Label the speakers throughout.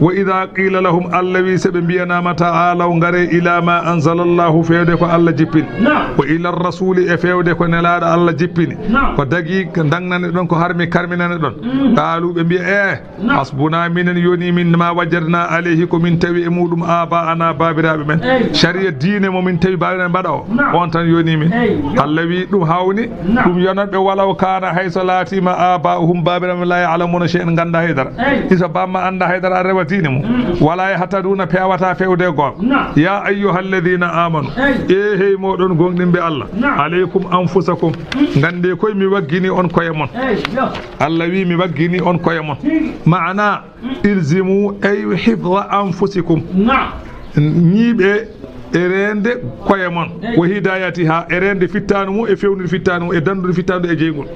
Speaker 1: wa ida qila lahum allah wi seɓe mbiyanama taalaw ngare ila ma anzala llahu fewde ko allah jippini
Speaker 2: نعم
Speaker 1: wa ila rasuli e fewde ko nelaɗo allah jippini
Speaker 2: نعم
Speaker 1: ko dagui ko dagnane ɗon ko harmi karminane ɗon qaalu ɓe mbiya e
Speaker 2: Naam.
Speaker 1: hasbuna minen yoni min ma wajadna alayhi ko min tawi e muɗum aba ana babiraɓe men
Speaker 2: Eyi.
Speaker 1: sharia diine momin tawi babiraɓe mbaɗa o
Speaker 2: Naam.
Speaker 1: on tan yoni min
Speaker 2: Eyi.
Speaker 1: allah wi ɗum hawni
Speaker 2: Naam.
Speaker 1: dine mu wala ya hata yahtaduna pewata fewde
Speaker 2: gonga
Speaker 1: ya ayyuhal ladina amanu e hey modon gonɗin be
Speaker 2: alla
Speaker 1: alaykum anfusakum gande koy mi waggini on koye mon allah wi mi waggini on koye mon mana ilzimu ay hifdha anfusikum ñiiɓe e rende koye mon wo hidayati ha e rende fittanu mum e fewnude fittanu e dandude fittanu e jeygol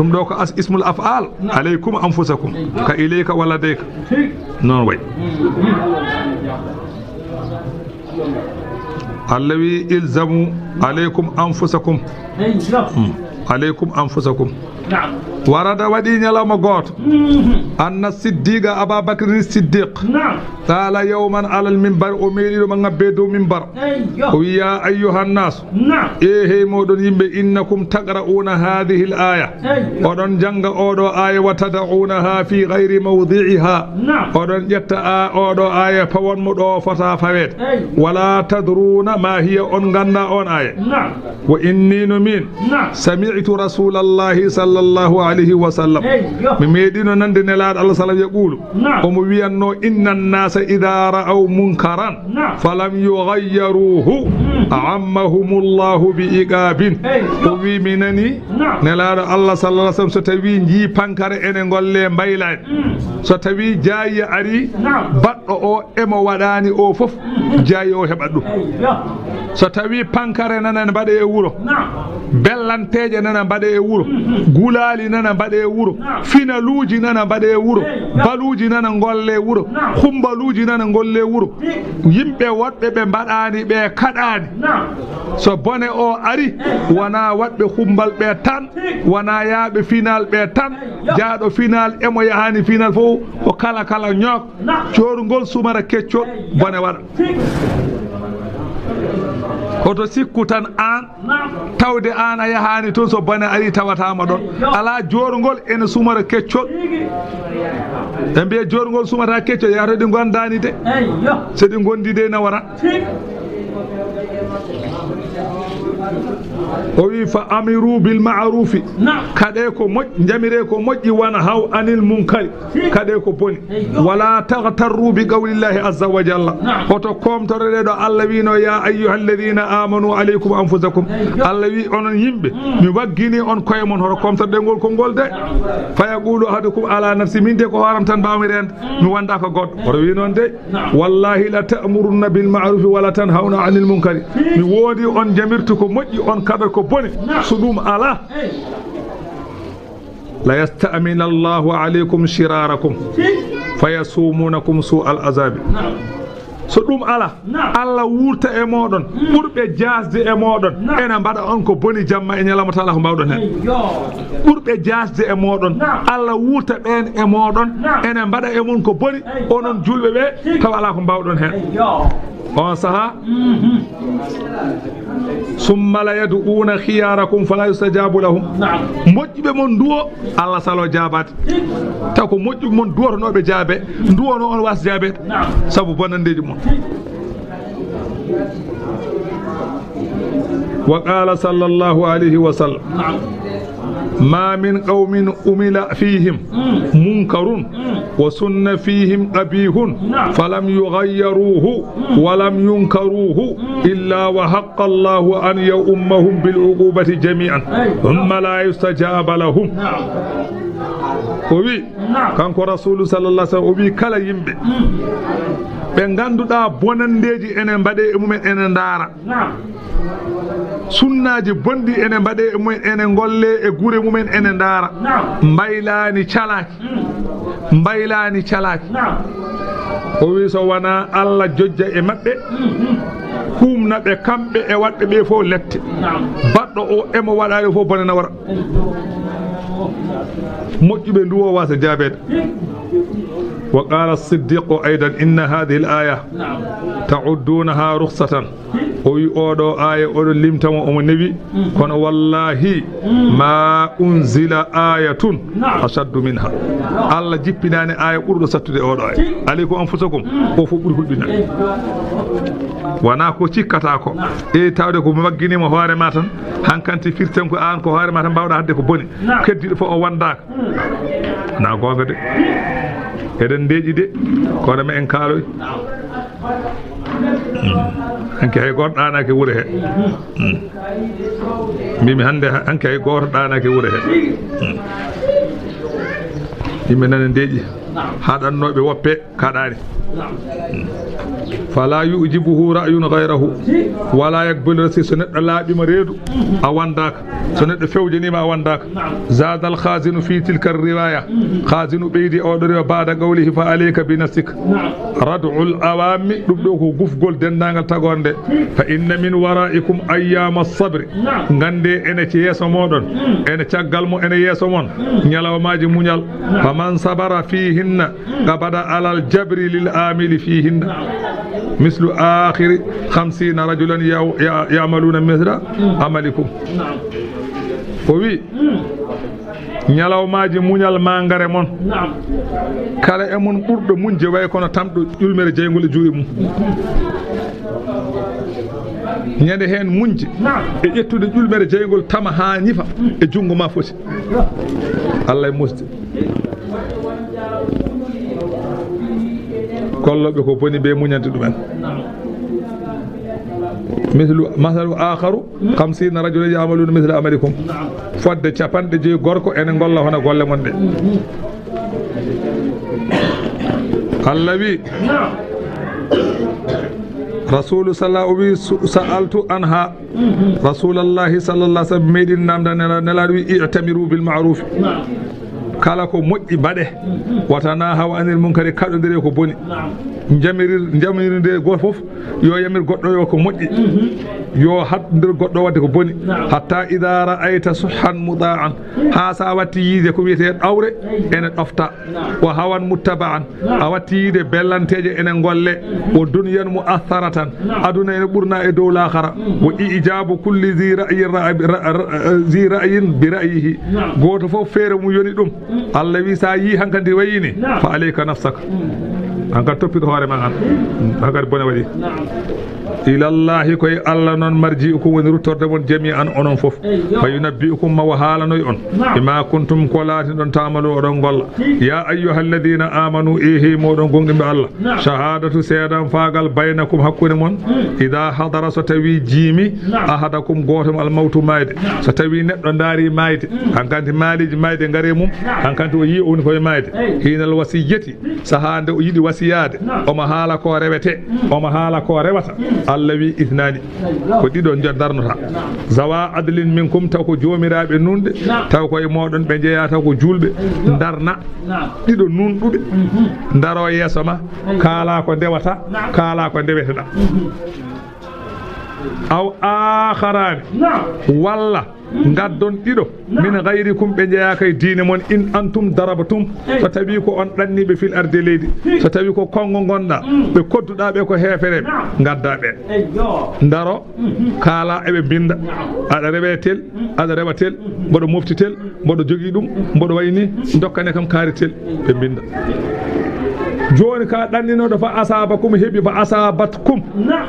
Speaker 1: ɗum ɗo ko as ismul afal aleykum anfusakum ka ileyka walla deyka noon way allah wi ilzamu aleykum anfusakum aleykum anfusakum
Speaker 2: نعم نعم.
Speaker 1: ورد ودين يلا مغوت أن الصديق أبا بكر
Speaker 2: الصديق. نعم.
Speaker 1: قال يوما على المنبر أمير
Speaker 2: من
Speaker 1: بيدو منبر. أيوه. ويا أيها الناس. نعم. إيه مودون
Speaker 2: يمبي
Speaker 1: إنكم تقرؤون هذه الآية. أيوه. ودون جانغ أودو آية
Speaker 2: وتدعونها
Speaker 1: في غير موضعها. ودون يتا أودو آية فون مودو
Speaker 2: فتا
Speaker 1: فويت. أيوه. ولا تدرون ما هي أون غاندا
Speaker 2: آية.
Speaker 1: وإني نمين سمعت رسول
Speaker 2: الله
Speaker 1: صلى الله sallllahu alayhi wa sallam mi meeɗino nande nelaɗo allah sallam yaqulu
Speaker 2: نعم
Speaker 1: omo wiyanno inna nnasa ida ra'aw munkaran
Speaker 2: نعم
Speaker 1: falam yugayyaruhu ammahum llahu bi iqabin o wi mi nani
Speaker 2: نعم
Speaker 1: nelaɗo allah sallah sallam so tawi jii pankare ene golle mbaylani so tawi jaayi ari
Speaker 2: نعم
Speaker 1: baɗɗo o emo waɗani o fof jaayi o
Speaker 2: اي يا
Speaker 1: so tawi pankare nana mbaɗe e
Speaker 2: wuro
Speaker 1: bellanteje nana mbaɗe e wuuro gulali nana mbaɗe e wuuro finaluji nana mbaɗe e wuuro baluji nana golle e wuro humbaluji nana golle e wuro yimɓe woɗɓe ɓe mbaɗani ɓe kaɗani. So bone o ari wona waɗɓe humbal ɓe tan wona yaaɓe final ɓe tan jaaɗo final emo yahani final fof ko kala kala ñook corugol sumara keccol bone waɗa. hoto sikku tan an tawde an a yahani toon so bane ari tawatama ɗon. Ala jorgol ene sumara keccol. Ɓe mbiya jorgol sumata keccol yataɗi gondani de? Se ɗi gondi de nawara. O wi fa amiru bil ma'rufi
Speaker 2: نعم
Speaker 1: kaɗe ko moƴƴi jamire ko moƴƴi wona haw anil munkari kaɗe ko boni wala tahtarru bi qawlillahi azza wa jalla hoto komtoroɗe ɗo allah wino ya ayyuha alladina amanu aleykum anfusakum allah wi onon yimɓe mi waggini on koye mon hoto komtoroɗe ngol ko ngol de fa yaqulu ahadukum ala nafsi min de ko horam tan mbawmi rende mi wonda ko goɗɗo oto wi noon de wallahi la ta'murunna bil ma'rufi wala tanhawna anil munkari mi woodi on jamirtu ko moƴƴi on kaɗa ko boni so ɗum ala la yastamina allahu alaykum shirarakum fayasumunakum su al azabi
Speaker 2: نعم
Speaker 1: so ɗum ala allah wurta e moɗon ɓurɓe jasde e moɗon ene mbaɗa on ko boni jamma e ñalawma tala ko mbawɗon hen ɓurɓe jasde e moɗon allah wurta ɓen e moɗon ene mbaɗa e mon ko boni onon julɓe ɓe taw ala ko mbawɗon hen on saaha la yadu'una khiyarakum fala yustajabu lahum
Speaker 2: نعم
Speaker 1: moƴƴuɓe mon duwo allah salo jabade taw ko moƴƴuɓe mon duwotonoɓe jaabe duwono on wasa jaabede
Speaker 2: نعم
Speaker 1: saabu bonandeji mon wa qala sallllahu alayhi wa sallam
Speaker 2: نعم
Speaker 1: ma min qawmin umila وسن فيهم قبيح
Speaker 2: نعم.
Speaker 1: فلم يغيروه ولم ينكروه إلا وحق الله أن يؤمهم بالعقوبة
Speaker 2: جميعا.
Speaker 1: ثم لا يستجاب لهم.
Speaker 2: نعم.
Speaker 1: o wi kanko rasulu sallallah sallam o wi kala yimɓe. Ɓe ngannduɗaa bonandeeji ene mbaɗe e mumen ene ndaara. Sunnaji bonɗi ene mbaɗe e mumen ene golle e gure mumen ene ndaara. Mbaylaani calaaki. Mbaylaani calaaki. O wi so wonaa allah jojja e maɓɓe humna ɓe kamɓe e waɗɓe ɓe fof lette. Baɗɗo o emo waɗaali fof bone nawara. Moƴƴuɓe nduwo wasa jaabeede وقال الصديق أيضا إن هذه الآية
Speaker 2: نعم.
Speaker 1: تعدونها رخصة. o wi oɗo aya oɗo limtamo omo newi kono wallahi ma unzila ayatun ashaddu min ha allah jippinani aya ɓurɗo sattude oɗo aya alay ko anfusakum. O fof ɓuuri hulɓinade wona ko cikkata ko. E tawde ko magginima hoorema tan hankanti firten ko an ko hoorema tan mbawɗa hadde ko boni. Keddiɗo fof o wandaka. Na gonga de. Eɗen deeƴi de. Kono ma en kaaloy. Hanke hay goto ɗanaki wuure he. Mbimi hande hanke hay goto ɗanaki wuure he. Yimɓe nana ndeeƴi haɗannoɓe woppe kaɗani فلا يجيبه رأي غيره. ولا يقبل رسي سنة الله بمريد. أوان داك سنة فوجني ما أوان داك زاد الخازن في تلك الرواية. خازن بيدي أودر بعد قوله فعليك بنسك ردع الأوام لبدوه قف قول دندان التقوان فإن من ورائكم أيام الصبر. غندي إن تيسا مودن. إن تقل مو إن يسا مون. نيالو ماجي مونيال. فمن صبر فيهن قبدا على الجبر للآمل فيهن. mislu akhiri hamsina rajulan yamaluna misla amalikum. O wi ñalawmaji muñal ma ngare moon kala e mon ɓurɗo muñ je way kono tamɗo ƴulmere jeygol e juuri mum. Ñande hen muñje e ƴettude ƴulmere jeygol tama ha ñifa e junngo ma foti allah e musde kolloɓe ko boni ɓe muñante ɗumen
Speaker 2: نعم
Speaker 1: mislu masalu akharu hamsina rajula yamaluna misla amalikum
Speaker 2: نعم
Speaker 1: fodde capanɗe joyi gorko ene golla hono golle mon ɗe allah wi
Speaker 2: نعم
Speaker 1: rasulu sallah o wi su- sa'altu anha rasulallahi sallallah sallam meɗin namda nela nelaɗo wi i'tamiru bil ma'ruf
Speaker 2: نعم
Speaker 1: kala ko moƴƴi mbaɗe watana hawa anil mum kadi kaɗodiri ko boni. Jamirir jamirirde goto foof yo yamir goɗɗo yo ko moƴƴi. Yo hattodir goɗɗo wadde ko boni hatta ida ra'ayta suhan muda'an ha sa watti yiide ko wiyete ɗawre ene ɗofta wa hawan muttaba'an a watti yiide bellanteje ene golle wo duniyan mu atharatan aduna ene ɓurna e dow lahara wo ijabu kulli zi ra'yin ra- ra- ra- zi ra'yin bi ra'yihi goto fof feere mum yoni ɗum allah wi sa yi hankkadi wayini fa aleyka nafsaka hankkadi toppiɗo hoore ma an hankkadi bone waɗi
Speaker 2: نعم
Speaker 1: ilallahi koye allah noon marji'ukum woni ruttorde mon jami an onon fof fa yunabbi'ukum mawo haalanoy on bima kuntum ko laati ɗon tamalu oɗon golla ya ayyuha alladina amanu ehi moɗon gonɗinɓe allah shahadatu seedan faagal baynakum hakkude mon ida hadara so tawi jiimi ahadakum goto mo almawtu mayde so tawi neɗɗo daari mayde hankanti maaliji mayde gaare mum hankanti o yi o woni koye mayde hinal wasiyeti saaha nde o yiɗi wasiyade omo haala ko rewete omo haala ko rewata allawi isnani ko ɗiɗon joddarnota zawa adlin min kum taw ko jomiraɓe nunde taw koye moɗon ɓe jeeya taw ko julɓe darna ɗiɗo nunɗuɓe daro yeeso ma kaala ko ndewata kaala ko ndeweteɗa aw
Speaker 2: axarani
Speaker 1: walla gaddonɗiɗo min gayrikum ɓe jeeya kay diine moon in antum darabatum. So tawi ko on ɗanniɓe fil arde leydi. So tawi ko kongo gonɗa ɓe kodduɗa ɓe. Ko heefereɓe gadda ɓen daro kaala eɓe binda aɗa rewe tel aɗa rewa tel mboɗo moftitel mboɗo jogii ɗum mboɗo wayni dokkane kam kaaritel ɓe binda جون كا داني نو دفا اصابكم هبي فاصابتكم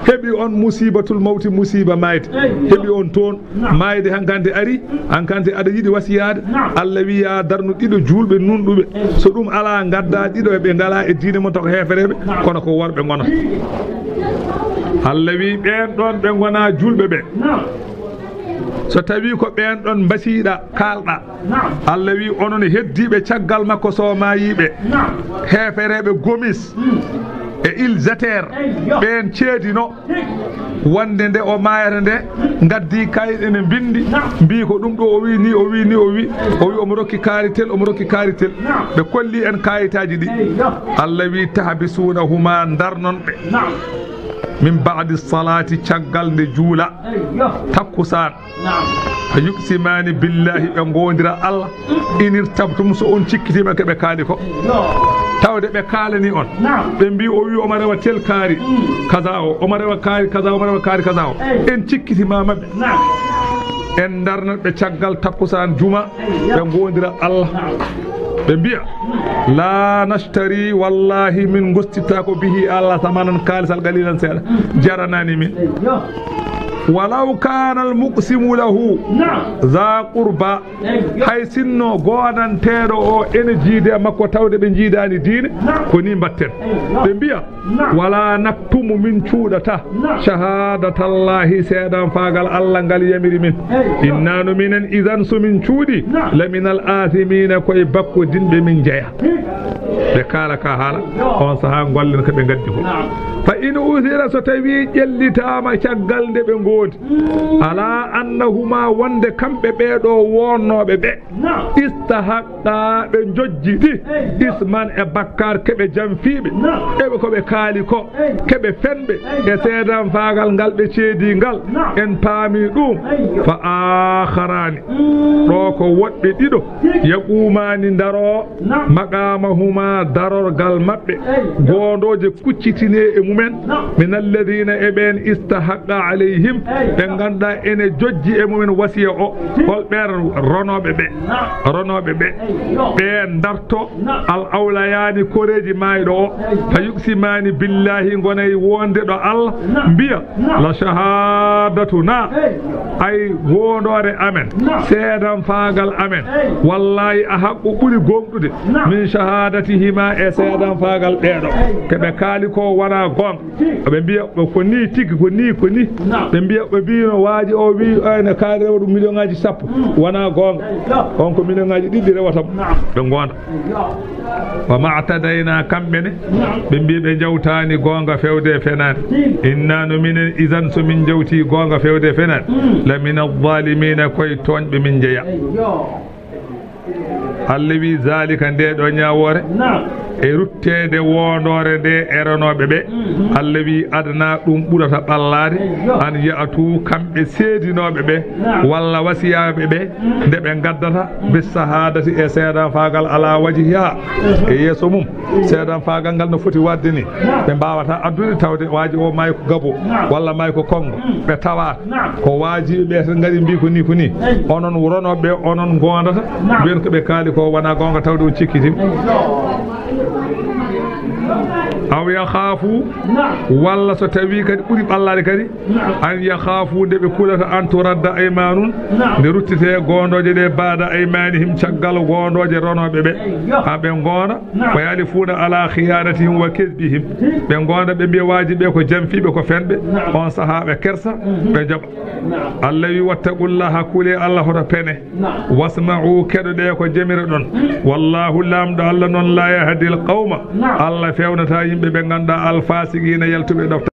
Speaker 1: هبي اون مصيبه الموت مصيبه مايت هبي اون تون مايدي هانكانتي اري هانكانتي ادي يدي وسياد الله ويا درنو ديدو جول بي نون دوبي سو دوم الا غادا ديدو بي دالا اي دين مو توك هفري بي كون كو وربي غونو الله وي بين دون بي غونا جول
Speaker 2: بي
Speaker 1: so tawi ko ɓen ɗon mbasiɗa kalɗa allah wi onon heddiɓe caggal makko
Speaker 2: somayiɓe
Speaker 1: hefereɓe gomis e il ɓen ceedino. Wonde nde o mayata nde gaddi kayit ene bindi mbi ko ɗum ɗo o wi ni o wi ni o wi o wi omo rokki kaaritel omo rokki kaaritel. Ɓe kolli en kayitaji ɗi. Allah wi tahbisuna huma
Speaker 2: darnonɓe
Speaker 1: min badi salati caggal nde juula.
Speaker 2: hakkusan
Speaker 1: fa yuqsimani billahi ɓe gondira allah. Inirtabtum so on cikkitima keɓe kaali ko. Tawde ɓe kaalani on. Ɓe mbi o wi omo rewa tel kaari kasa o omo rewa kaari kaza omo rewa kaari kaza o. En cikkitima
Speaker 2: maɓɓe.
Speaker 1: En darnat ɓe caggal takkusan juma. Ɓe gondira allah. Ɓe mbiya la nashtari wallahi min gostitta ko bihi allah samanan kalisal galilan seeɗa. Jaranani min. ولو كان المقسم له
Speaker 2: نعم.
Speaker 1: ذا قربى
Speaker 2: أيوة.
Speaker 1: هاي سنو غوانا تيرو أو ان جيدا مكو تاودي بن جيدا ني دين نعم. كوني مباتن أيوة، نعم. بمبيا. ولا نكتم من شودتا. شهادة الله سيدا فاقال الله قال يمر من. أيوة، إننا من إذن سمن شودي. لمن الآثمين كو يبقو دين بمن جايا. إيه. لكالا كهالا. وان صحاب قال
Speaker 2: لنك
Speaker 1: بنجدهو فإن أثير ستوي جلتا ما شغل دي بنجو gooti ala annahuma wonde kamɓe ɓeeɗo wonnoɓe ɓe. Istahaqa ɓe jojjidi isman e bakkar keɓe janfiɓe eɓe koɓe kaali ko. Keɓe fenɓe e seedan faagal ngal ɓe ceedii ngal en paami ɗum. Fa akharani ɗo ko woɗɓe ɗiɗo. Yaqumani daro maqamahuma darorgal maɓɓe. Gondoje kuccitine e mumen. Min alladina e ɓen istahaqa alayhim. ɓe ganduɗa ene jojji e mumen wasiya o holɓen ronoɓe ɓe. Ronoɓe ɓe. Ɓe darto al awlayani koreji mayiɗo o. Fa yuksimani billahi gona e wonde ɗo allah mbiya la shahadatuna ay wondore amen. Seedan faagal amen. Wallahi a haqqu ɓuri gomɗude min shahadatihima e seedan faagal ɓeeɗo keɓe kaali ko wona gonga ɓe mbiya ko ni tigi ko ni ko ni ɓe mbiya ɓe mbino waaji o wi ene kaari rewa ɗum million ŋaji sappo. Wona gonga on ko million ŋaji ɗiɗɗi rewata ɓe gonda wa matadayna kamɓe ne? Ɓe mbi ɓe jawtani gonga fewde e fenade inna no minen isan somin jawti gonga fewde e fenade lamina alzalimina koye toñɓe min jeeya allah wi zalika nde ɗo ñawore e ruttede wondore nde e renoɓe ɓe allah wi adana ɗum ɓurata ɓallade an yaatu kamɓe seedinoɓe ɓe walla wasiyaɓe ɓe nde ɓe gaddata bissahadati e seeɗan fagal ala wajiha e yeeso mum seedan fagal ngal no foti wadde ni. Ɓe mbawata addude tawde waji o may ko gabo walla may ko kongo ɓe tawa ko waajiɓe tan gaari mbi ko ni ko ni onon ronoɓe onon gondata mbiyen koɓe kaali ko wona gonga tawde o cikkitima أو يخافوا؟ نعم. ولا ستبيك أولي بالله لكري نعم. أن يخافوا دب كل أن ترد أيمان نرد نعم. تي غوندو جي دي بعد أيمانهم. شغل غوندو جي رونو بي بي. أيوه. أبن غونا. ويالفون على خيانتهم وكذبهم. بن غونا بي واجب بي كو جنفي بي كو فن بي. وان صحابة كرسا. بي جب. الله يوتق الله كولي الله واسمعوا كدو دي كو جميردون والله لامد الله نون يهدي القوم. الله فيونا تايم. Yimɓe ɓe ganduɗa alfasiqina yaltuɓe ɗofta